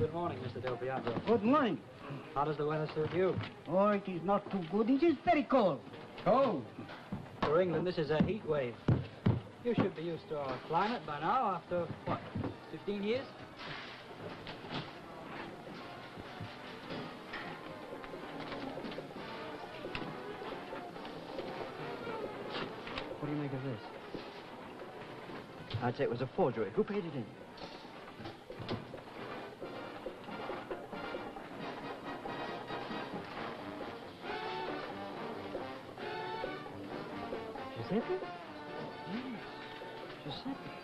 Good morning, Mr. Del Piazzo. Good morning. How does the weather suit you? Oh, it is not too good. It is very cold. Cold? For England, this is a heat wave. You should be used to our climate by now after, what, 15 years? What do you make of this? I'd say it was a forgery. Who paid it in? Oh, Giuseppe? Yes, Giuseppe.